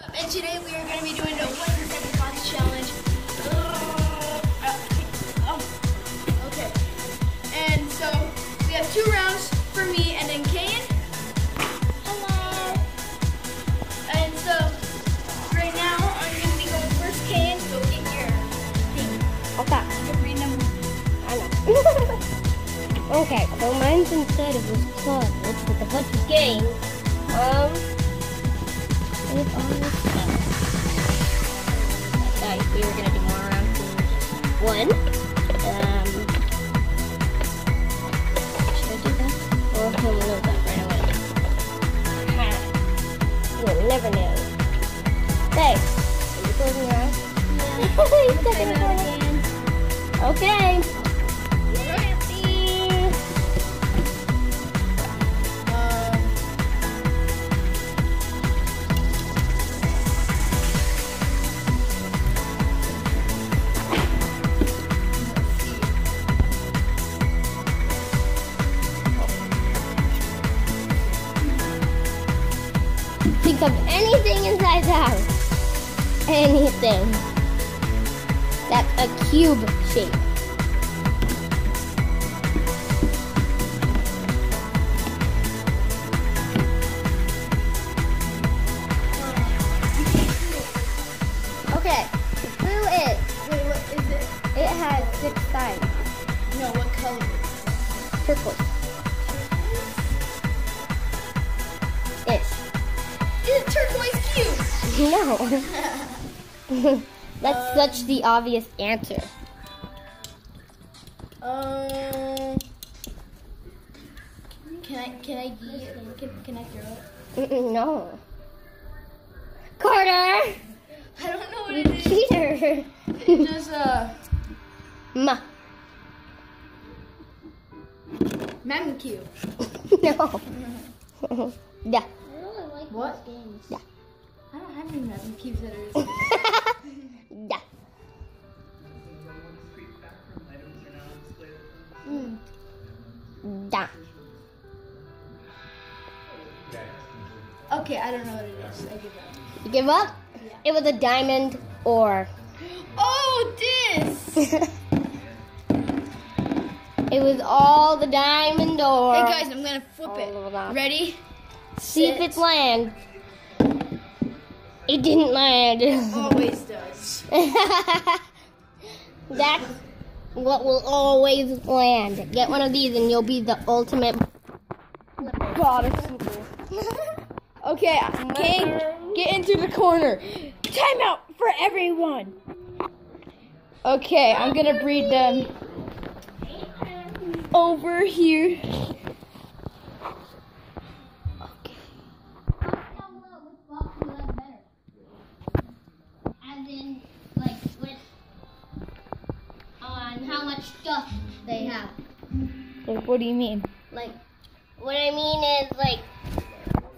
And today we are going to be doing a 100 second box challenge. Uh, oh, okay. And so we have two rounds for me and then Kayan. Hello. And so right now I'm going to be going first. Kayan, go get your thing. Okay. Can read. I know. okay, so mine's instead of this closet with a bunch of games. Um, with all this stuff. Guys, we were gonna do more rounds one. Um, should I do that? Or we know that right away? Ha. You'll never know. Hey, are you closing your eyes? He's checking it out. Okay. Anything inside the house. Anything. That's a cube shape. Okay, the clue is wait, what is it? it has six sides. No, what color? Turquoise. No. That's such the obvious answer. Um, can I can I get can, can I throw it? No. Carter! I don't know what You it is. cheater! It's just uh Ma. magma cube. no. yeah. What? Yeah. I don't have any magma cubes that are. Yeah. Mm. Yeah. Okay, I don't know what it is. I give up. You give up? Yeah. It was a diamond ore. Oh, this. It was all the diamond ore. Hey guys, I'm gonna flip All it. Ready? See if sit. it's land. It didn't land. Always does. That's what will always land. Get one of these and you'll be the ultimate. God, Okay, King, get into the corner. Time out for everyone. Okay, I'm gonna breed them over here. In, like, with on how much stuff they have. Like, what do you mean? Like, what I mean is, like,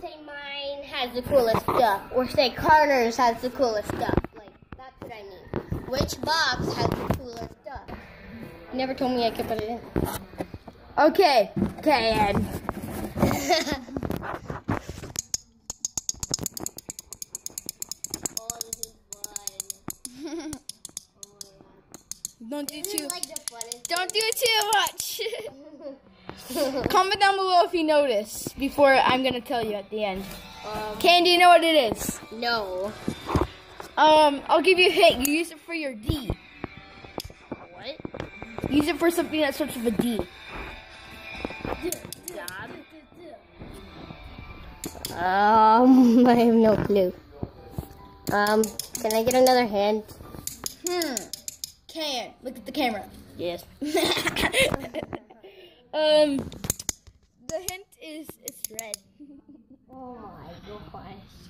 say mine has the coolest stuff, or say Carter's has the coolest stuff. Like, that's what I mean. Which box has the coolest stuff? You never told me I could put it in. Okay, Ken. Oh, this is fun. Don't do This too. like. Don't do too much. Comment down below if you notice before I'm gonna tell you at the end. um, Ken, do you know what it is? no. Um, I'll give you a hint. You use it for your D. What? Use it for something that starts with a D. Um, I have no clue. Um, can I get another hand? Hmm. Can look at the camera. Yes. um, the hint is it's red. Oh my gosh.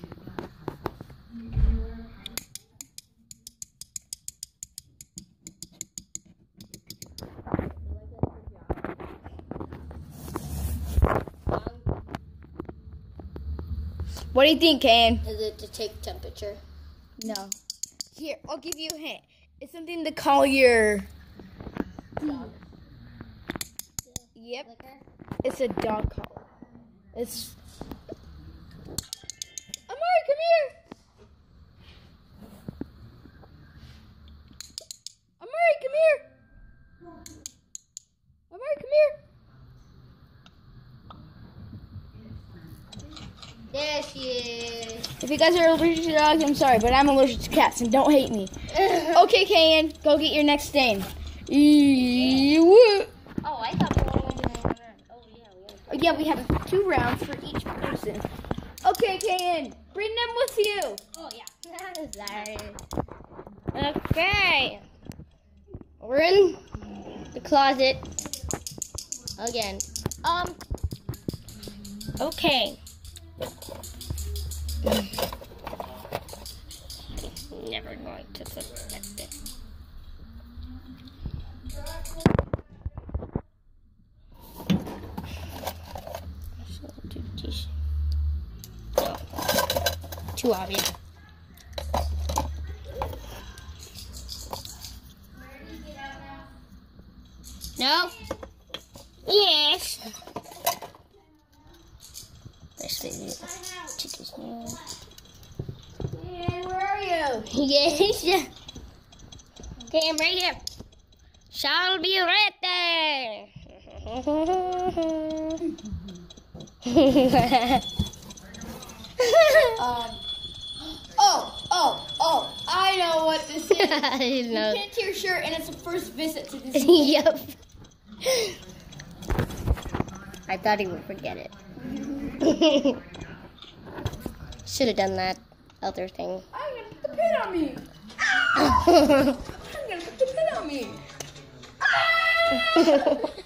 What do you think, Can? Is it to take temperature? No. Here, I'll give you a hint. It's something to call your. Yep, it's a dog collar. It's. You guys are allergic to dogs, I'm sorry, but I'm allergic to cats, and don't hate me. Okay, Kayan, go get your next stain. Oh, I thought we were only doing one round. Oh, yeah, we Oh, Yeah, we have two rounds for each person. Okay, Kayan, bring them with you. Oh, yeah. Sorry. Okay. We're in the closet again. Um. Okay. Never going to suspect it. So, do this. No. Too obvious. No. Yes. Let's. To this where are you? Yes. Okay, I'm right here. Shall be right there. Um. Oh, oh, oh! I know what this is. I You know. to your shirt, and it's the first visit to this. yep. I thought he would forget it. Should have done that other thing. I'm gonna put the pin on me. I'm gonna put the pin on me.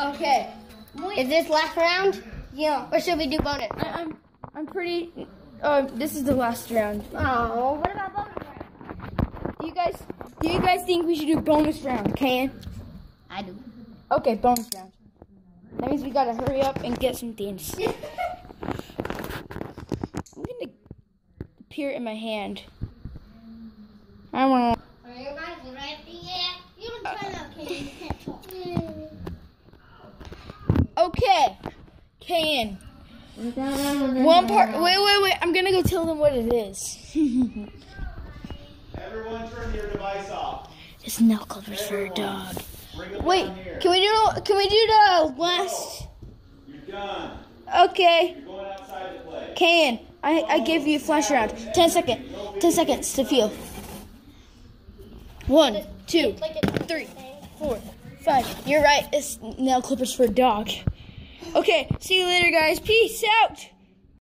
Okay. Is this last round? Yeah. Or should we do bonus? I, I'm. I'm pretty. Uh, this is the last round. Oh, what about bonus? Do you guys? Do you guys think we should do bonus round? Can? I do. Okay, bonus round. That means we gotta hurry up and get some things. I'm gonna appear in my hand. I want. Are you guys ready yet? You don't turn out, can't. Okay, Can. One part. Wait, wait, wait. I'm gonna go tell them what it is. Everyone turn your device off. it's nail clippers for a dog. Wait, can we do? Can we do the last? You're done. Okay, You're going outside to play. Can. I I oh, give you a flash round. Ten second. Ten seconds to feel. One, two, Like a three, four, five. You're right. It's nail clippers for a dog. Okay. See you later, guys. Peace out.